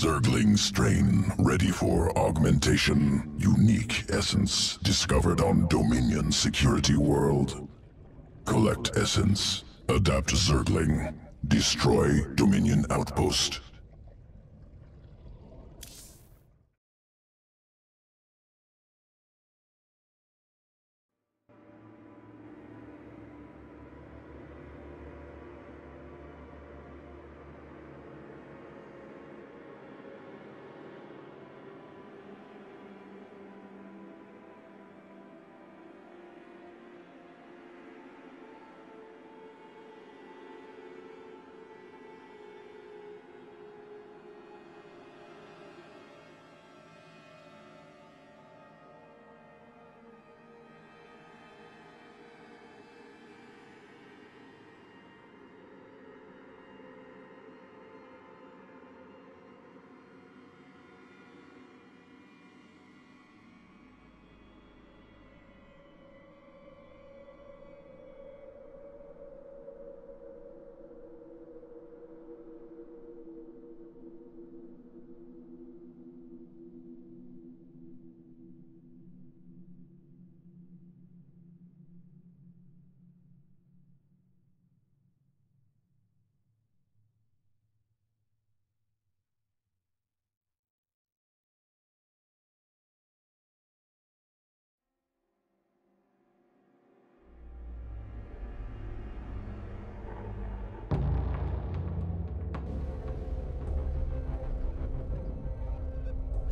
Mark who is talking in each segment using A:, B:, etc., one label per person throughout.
A: Zergling strain ready for augmentation. Unique essence discovered on Dominion Security World. Collect essence. Adapt Zergling. Destroy Dominion Outpost.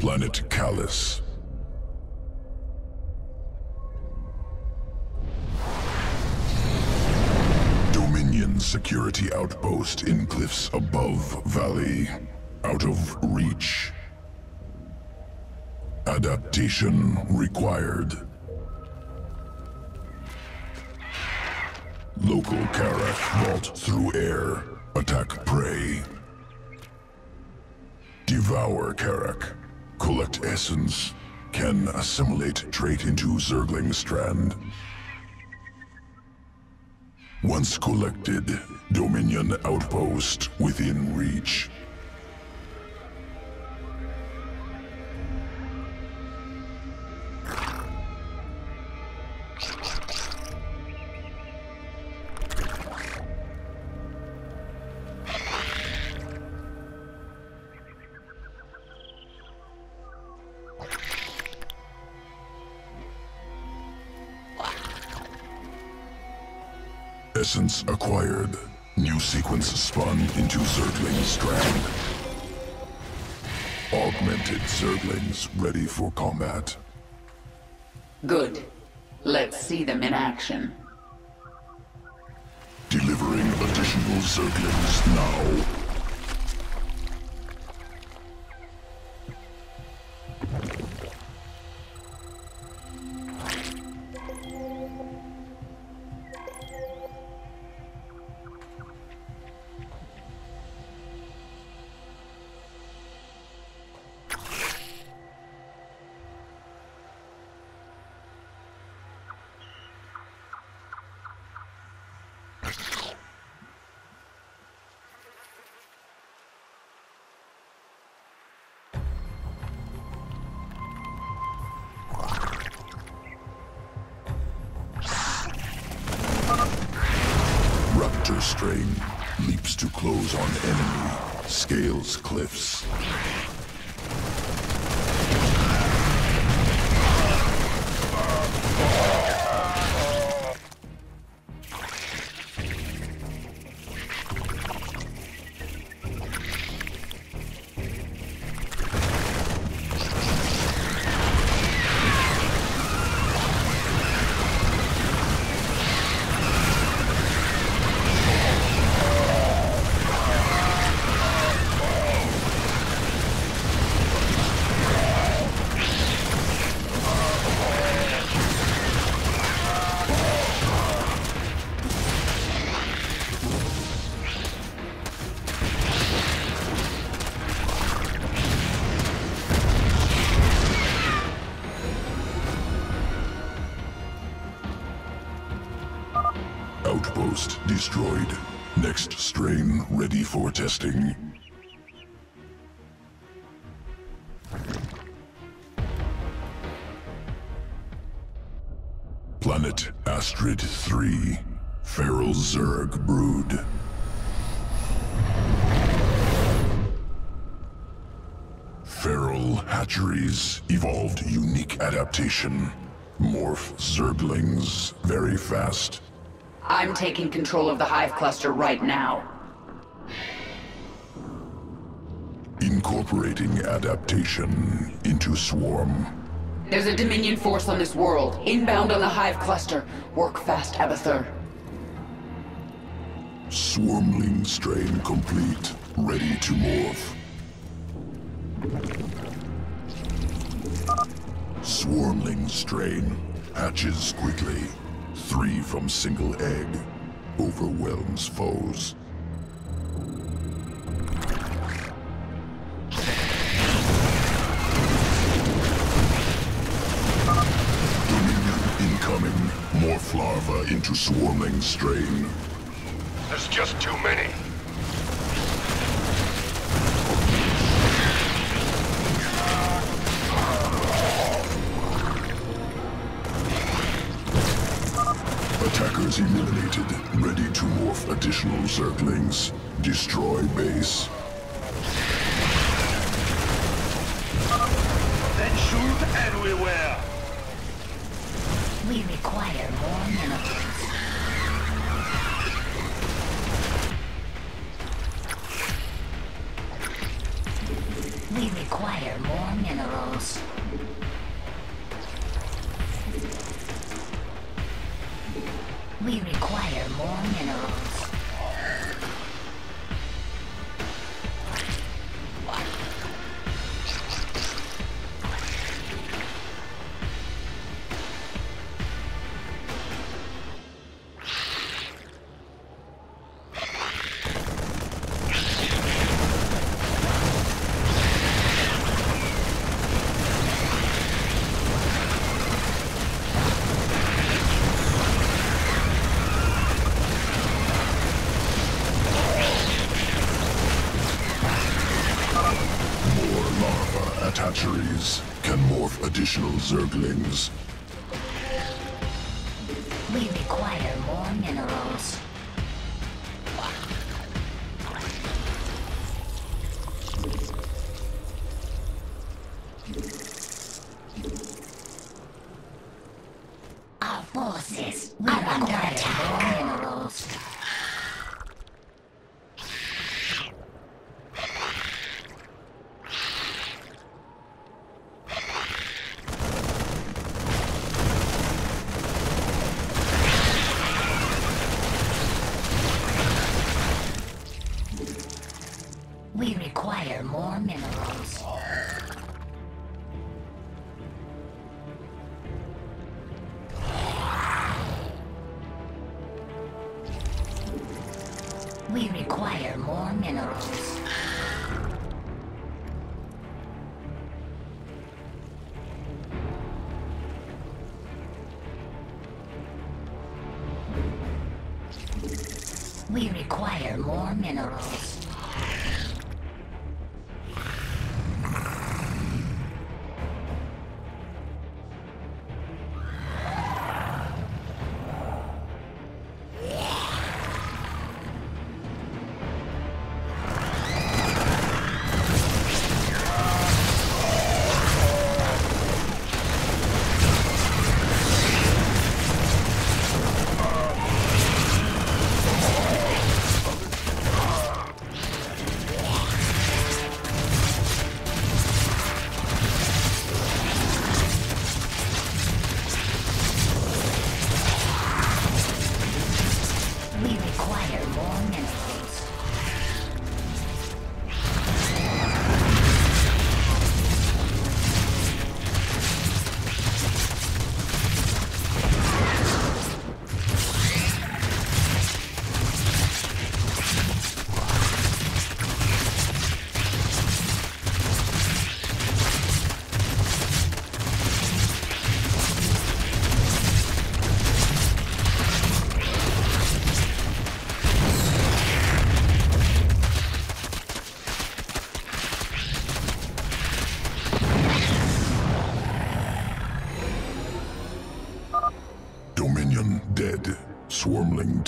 A: Planet Callus. Dominion security outpost in cliffs above valley. Out of reach. Adaptation required. Local Karak vault through air. Attack prey. Devour Karak. Collect essence. Can assimilate trait into Zergling strand. Once collected, Dominion outpost within reach. Essence acquired. New sequence spun into Zergling strand. Augmented Zerglings ready for combat.
B: Good. Let's see them in action.
A: Delivering additional Zerglings now. Strain leaps to close on enemy. Scales cliffs. destroyed. Next strain ready for testing. Planet Astrid 3. Feral Zerg Brood. Feral Hatcheries evolved unique adaptation. Morph Zerglings very fast.
B: I'm taking control of the Hive Cluster right now.
A: Incorporating adaptation into Swarm.
B: There's a Dominion force on this world, inbound on the Hive Cluster. Work fast, Abathur.
A: Swarmling strain complete. Ready to morph. Swarmling strain. Hatches quickly. Three from single egg. Overwhelms foes. Dominion incoming. Morph larva into Swarmling strain.
C: There's just too many.
A: Attackers eliminated. Ready to morph additional Zerglings. Destroy base.
C: Then shoot everywhere.
D: We require more minerals. We require more minerals. Require
A: additional
D: Require more minerals. We require more minerals.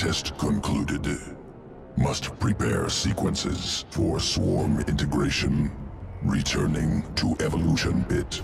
A: Test concluded. Must prepare sequences for swarm integration. Returning to evolution pit.